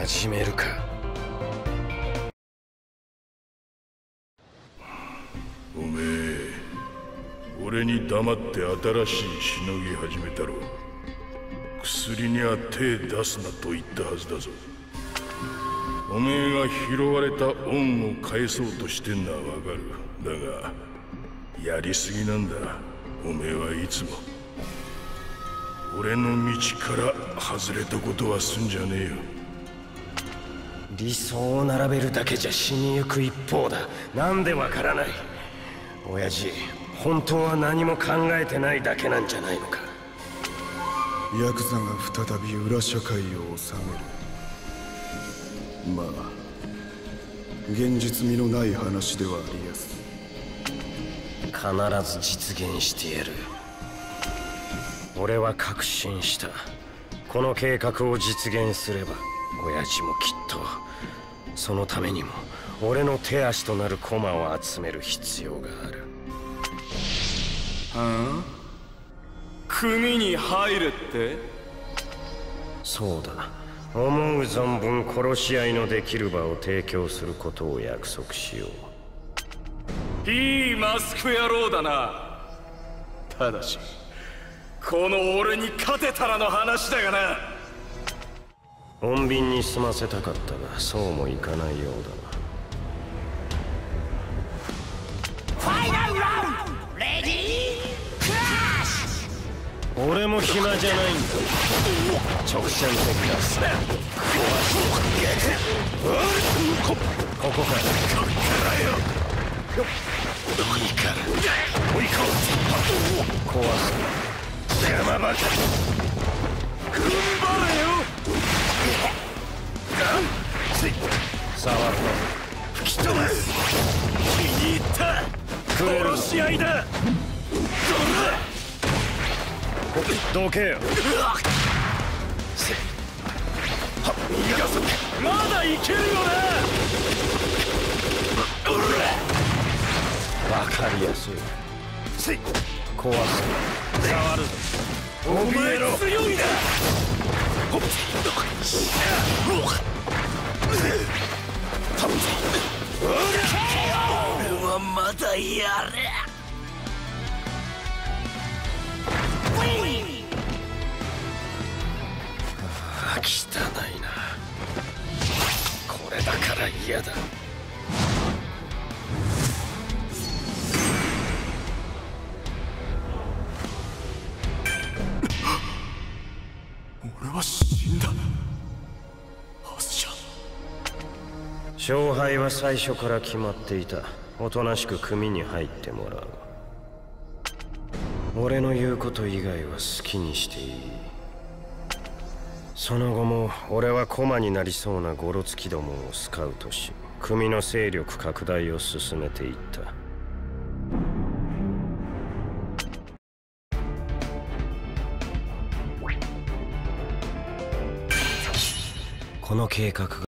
始めるか。おめえ俺に黙って新しいしのぎ始めたろ。薬には手出すなと言ったはずだぞ。おめえが拾われた恩を返そうとしてんのはわかる。だがやりすぎなんだ。おめえはいつも。俺の道から外れたことはすんじゃねえよ。理想を並べるだけじゃ死にゆく一方だ。なんでわからない。親父本当は何も考えてないだけなんじゃないのか。ヤクザが再び裏社会を治める。まあ現実味のない話ではありやす。必ず実現してやる。俺は確信した。この計画を実現すれば親父もきっとそのためにも俺の手足となる駒を集める必要がある。はあ組に入るって？そうだ。思う存分殺し合いのできる場を提供することを約束しよう。いいマスク野郎だな。ただしこの俺に勝てたらの話だがな穏便に済ませたかったがそうもいかないようだ。なファイナルラウンドレディークラッシ俺も暇じゃないんだ直線的だここから。いいから。追い込む壊す。邪魔ばかり触る吹き飛ばす。気に入った。殺し合いだ。どけよせ。は逃がすまだいけるよなわかりやすい。せ。壊す。触るぞ。お前強いな。俺はまだやれ。ああ汚いな。これだから嫌だ。俺は死んだ。はずじゃ勝敗は最初から決まっていたおとなしく組に入ってもらう。俺の言うこと以外は好きにしていい。その後も俺は駒になりそうなゴロツキどもをスカウトし組の勢力拡大を進めていった。この計画が